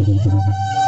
Thank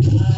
Thank you.